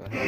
Uh-huh.